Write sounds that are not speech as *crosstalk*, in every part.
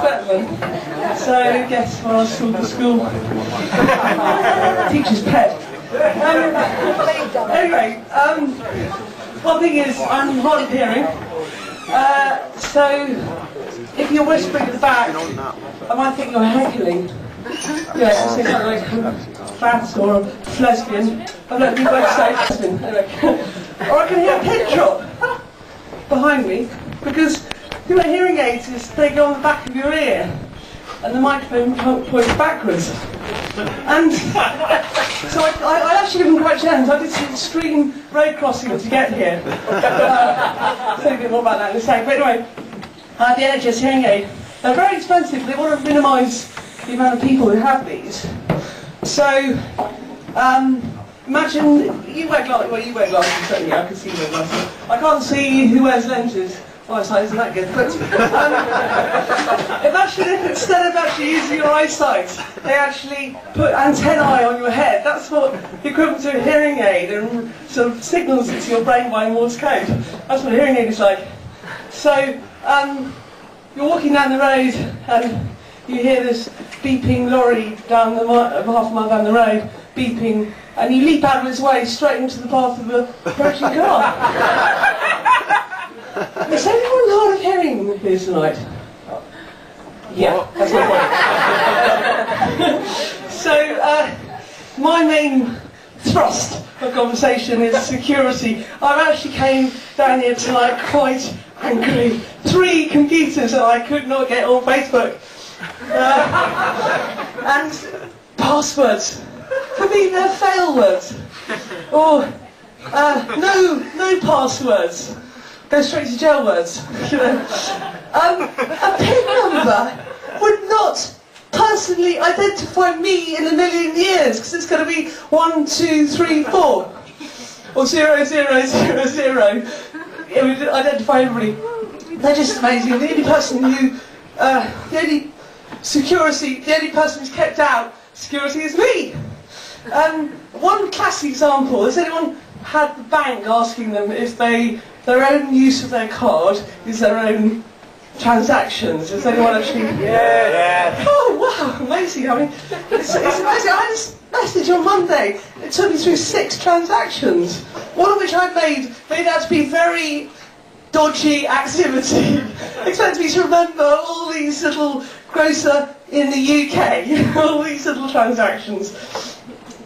Blackburn. So, guess what I was called at school? *laughs* Teacher's pet. Um, anyway, um, one thing is, I'm hard of hearing. Uh, so, if you're whispering at the back, I might think you're heckling. Yeah, so it's like fat or lesbian. I've let you both say lesbian. Anyway. *laughs* or I can hear a pin drop behind me because the way hearing aids is they go on the back of your ear and the microphone points backwards. And *laughs* so I, I, I actually in Crouch End. I did some extreme road crossing to get here. *laughs* Uh, say a bit more about that in a second. But anyway, uh, the NHS hearing aid. They're very expensive. They want to minimise the amount of people who have these. So, um, imagine you wear glasses. Well, you wear glasses, certainly. I can see you wear glasses. I can't see who wears lenses. My eyesight isn't that good. But um, if instead of actually using your eyesight, they actually put antennae on your head. That's what the equivalent to a hearing aid and sort of signals it to your brain by Morse code. That's what a hearing aid is like. So, um, you're walking down the road and you hear this beeping lorry down the half a mile down the road, beeping, and you leap out of its way straight into the path of a approaching car. *laughs* Is anyone hard of hearing here tonight? Yeah, that's my point. *laughs* so, uh, my main thrust of conversation is security. I actually came down here tonight quite angry. Three computers that I could not get on Facebook. Uh, and passwords. For me, they're fail words. Or uh, no, no passwords. Go straight to jail words. *laughs* um, a PIN number would not personally identify me in a million years because it's going to be one, two, three, four, or zero, zero, zero, zero. It would identify everybody. They're just amazing. The only person who, uh, the only security, the only person who's kept out security is me. Um, one classic example, has anyone had the bank asking them if they, their own use of their card is their own transactions? Has anyone actually... Yeah. yeah. Oh, wow, amazing. I mean, it's, it's amazing. I had this message on Monday. It took me through six transactions, one of which I made, made out to be very dodgy activity. *laughs* Expect me to remember all these little grocer in the UK, *laughs* all these little transactions.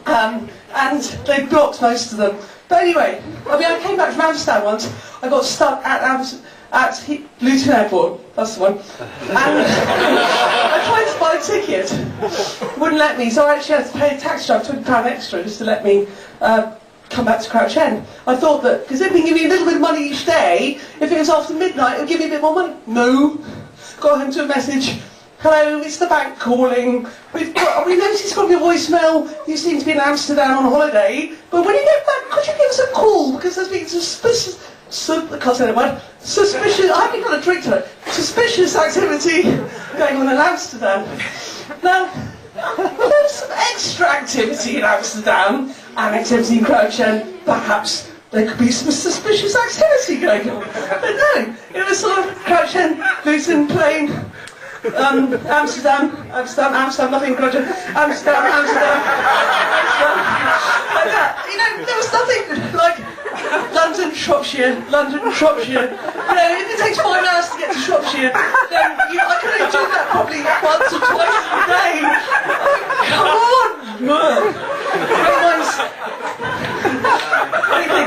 Um, and they blocked most of them. But anyway, I mean, I came back from Amsterdam once. I got stuck at Amsterdam at he- Luton Airport, that's the one. And I tried to buy a ticket, wouldn't let me, so I actually had to pay a taxi driver £20 extra just to let me uh, come back to Crouch End. I thought that, because they've been giving me a little bit of money each day, if it was after midnight, it would give me a bit more money. No. Got home to a message, hello, it's the bank calling. We've got, we noticed it's got your voicemail, you seem to be in Amsterdam on holiday, but when you get back, could you give us a call, because there's been suspicious, suspicious, I haven't got a drink tonight, suspicious activity going on in Amsterdam. Now, there's some extra activity in Amsterdam and activity in End. Perhaps there could be some suspicious activity going on. But no, it was sort of End, Luton, Plane, um, Amsterdam, Amsterdam, Amsterdam, nothing End, Amsterdam, Amsterdam, Amsterdam. *laughs* Like that. You know, there was nothing like London, Shropshire, London, Shropshire. You know, if it takes five hours to get to Shropshire, then you, I can only do that probably once or twice a day. Come on! Great minds, anything.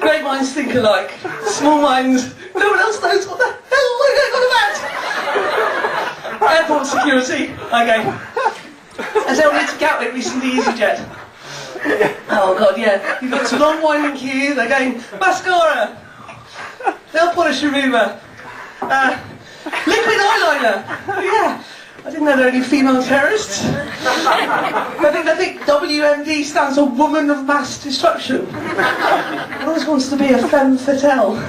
Great minds think alike. Small minds, no one else knows what the hell we're going on about. Airport security. Okay. Has anyone been to Gatwick recently, EasyJet? Oh god, yeah. You've got some long winding queue, they're going, mascara, nail polish remover, uh, liquid eyeliner. Yeah. I didn't know there were any female terrorists. I think, I think WMD stands for Woman of Mass Destruction. One always wants to be a femme fatale. *laughs*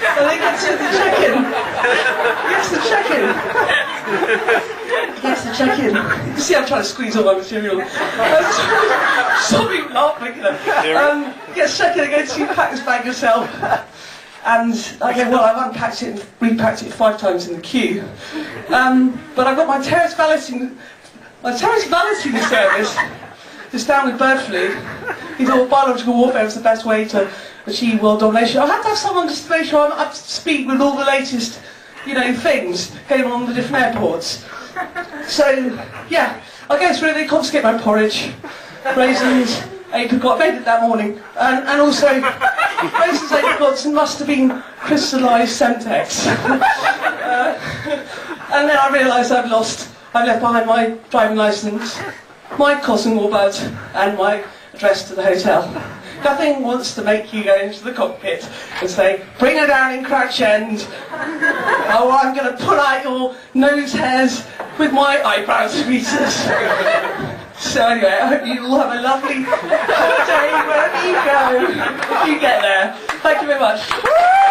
I think it's the check-in. Yes, the check-in. Yes, check-in. You see, I'm trying to squeeze all my material. Stop me laughing. Um, yes, check-in again. So you pack this bag yourself. *laughs* And okay, well, I've unpacked it and repacked it five times in the queue. Um, but I've got my terrace valeting, my terrace valeting service is down with bird flu. He thought biological warfare was the best way to achieve world domination. I had to have someone just to make sure I'm up to speed with all the latest, you know, things going on the different airports. So, yeah, I guess they confiscate my porridge, raisins, apricot, made it that morning, and, and also raisins, apricots, must have been crystallised Semtex. *laughs* uh, and then I realised I've lost, I've left behind my driving licence, my cotton wool and my address to the hotel. Nothing wants to make you go into the cockpit and say, bring her down in crouch end, oh, I'm going to pull out your nose hairs with my eyebrow tweezers. *laughs* so anyway, I hope you all have a lovely day wherever you go, if you get there. Thank you very much.